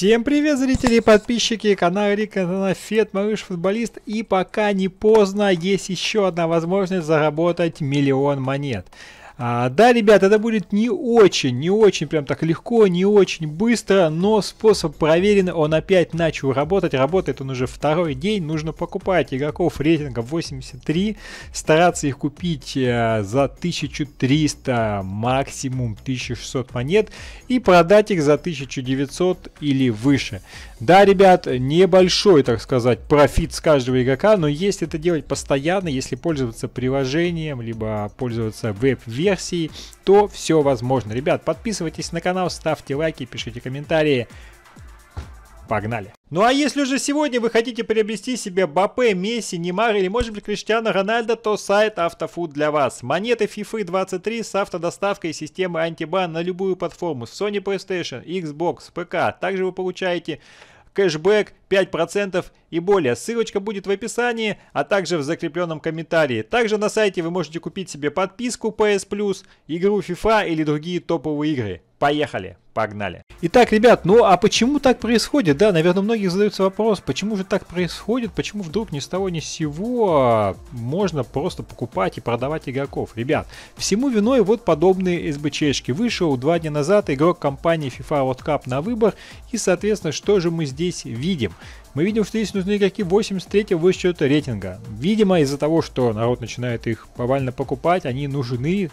Всем привет, зрители и подписчики канала Рика Фет, малыш футболист. И пока не поздно, есть еще одна возможность заработать миллион монет. А, да, ребят, это будет не очень, не очень прям так легко, не очень быстро, но способ проверен, он опять начал работать, работает он уже второй день, нужно покупать игроков рейтинга 83, стараться их купить э, за 1300, максимум 1600 монет и продать их за 1900 или выше. Да, ребят, небольшой, так сказать, профит с каждого игрока, но если это делать постоянно, если пользоваться приложением, либо пользоваться веб-версией, то все возможно. Ребят, подписывайтесь на канал, ставьте лайки, пишите комментарии. Погнали! Ну а если уже сегодня вы хотите приобрести себе Бапе, Месси, Немар или может быть Криштиану Рональдо, то сайт Автофуд для вас. Монеты FIFA 23 с автодоставкой и системой антибан на любую платформу. Sony PlayStation, Xbox, ПК. Также вы получаете кэшбэк 5% и более. Ссылочка будет в описании, а также в закрепленном комментарии. Также на сайте вы можете купить себе подписку PS Plus, игру FIFA или другие топовые игры. Поехали, погнали. Итак, ребят, ну а почему так происходит? Да, наверное, многих задаются вопрос, почему же так происходит, почему вдруг ни с того ни с сего можно просто покупать и продавать игроков? Ребят, всему виной вот подобные СБЧшки. Вышел два дня назад игрок компании FIFA World Cup на выбор, и, соответственно, что же мы здесь видим? Мы видим, что здесь нужны игроки 83 высчета рейтинга. Видимо, из-за того, что народ начинает их повально покупать, они нужны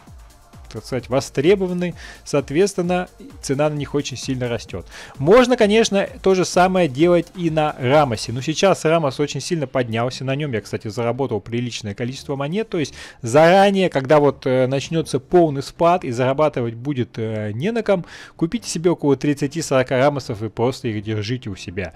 так сказать, востребованы, соответственно, цена на них очень сильно растет. Можно, конечно, то же самое делать и на Рамосе, но сейчас Рамос очень сильно поднялся, на нем я, кстати, заработал приличное количество монет, то есть заранее, когда вот э, начнется полный спад и зарабатывать будет э, не на ком, купите себе около 30-40 Рамосов и просто их держите у себя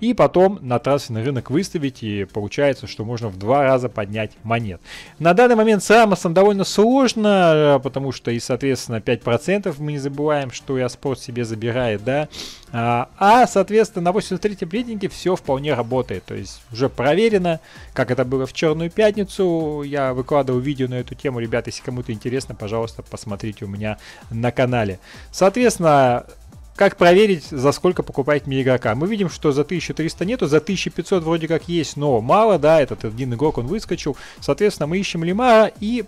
и потом на трансферный рынок выставить, и получается, что можно в два раза поднять монет. На данный момент с Рамосом довольно сложно, э, потому что и, соответственно, 5% мы не забываем, что и спорт себе забирает, да, а, а соответственно, на 83-м рейтинге все вполне работает, то есть уже проверено, как это было в Черную Пятницу, я выкладывал видео на эту тему, ребята, если кому-то интересно, пожалуйста, посмотрите у меня на канале. Соответственно, как проверить, за сколько покупать мне игрока? Мы видим, что за 1300 нету, за 1500 вроде как есть, но мало, да, этот один игрок, он выскочил. Соответственно, мы ищем Лимара и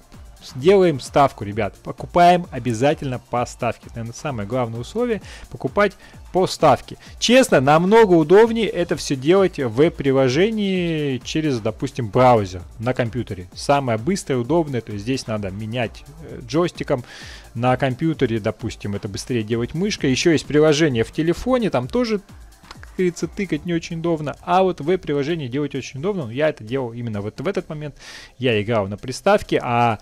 делаем ставку, ребят. Покупаем обязательно по ставке. Это, наверное, самое главное условие. Покупать по ставке. Честно, намного удобнее это все делать в веб-приложении через, допустим, браузер на компьютере. Самое быстрое, удобное, то есть здесь надо менять э, джойстиком. На компьютере, допустим, это быстрее делать мышкой. Еще есть приложение в телефоне, там тоже как говорится, тыкать не очень удобно, а вот веб-приложение делать очень удобно. Я это делал именно вот в этот момент. Я играл на приставке, а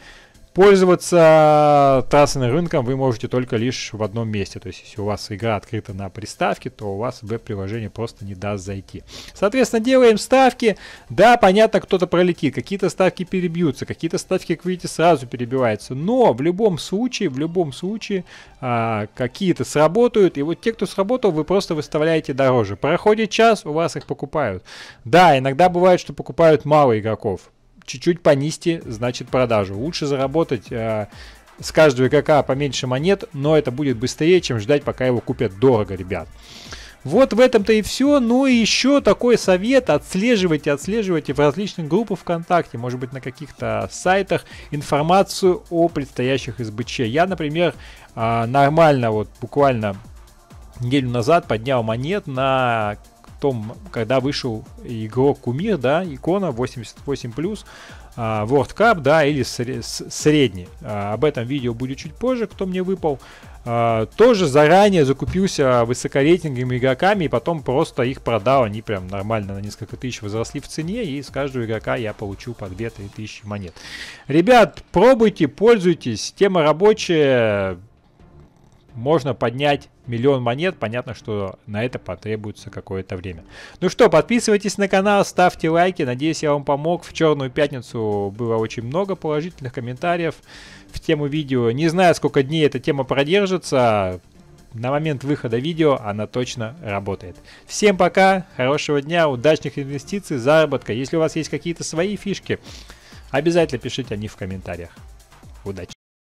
Пользоваться трассовым рынком вы можете только лишь в одном месте. То есть, если у вас игра открыта на приставке, то у вас веб-приложение просто не даст зайти. Соответственно, делаем ставки. Да, понятно, кто-то пролетит. Какие-то ставки перебьются, какие-то ставки, как видите, сразу перебиваются. Но в любом случае, в любом случае, а, какие-то сработают. И вот те, кто сработал, вы просто выставляете дороже. Проходит час, у вас их покупают. Да, иногда бывает, что покупают мало игроков чуть-чуть понизьте, значит, продажу. Лучше заработать э, с каждого игрока поменьше монет, но это будет быстрее, чем ждать, пока его купят дорого, ребят. Вот в этом-то и все. Ну и еще такой совет. Отслеживайте, отслеживайте в различных группах ВКонтакте, может быть на каких-то сайтах, информацию о предстоящих СБЧ. Я, например, э, нормально, вот буквально неделю назад поднял монет на том, когда вышел игрок Кумир, да, икона 88+, а, World Cup, да, или средний. А, об этом видео будет чуть позже, кто мне выпал. А, тоже заранее закупился высокорейтинговыми игроками и потом просто их продал. Они прям нормально на несколько тысяч возросли в цене. И с каждого игрока я получил по 2-3 тысячи монет. Ребят, пробуйте, пользуйтесь. Тема рабочая можно поднять миллион монет. Понятно, что на это потребуется какое-то время. Ну что, подписывайтесь на канал, ставьте лайки. Надеюсь, я вам помог. В Черную Пятницу было очень много положительных комментариев в тему видео. Не знаю, сколько дней эта тема продержится. На момент выхода видео она точно работает. Всем пока, хорошего дня, удачных инвестиций, заработка. Если у вас есть какие-то свои фишки, обязательно пишите о них в комментариях. Удачи!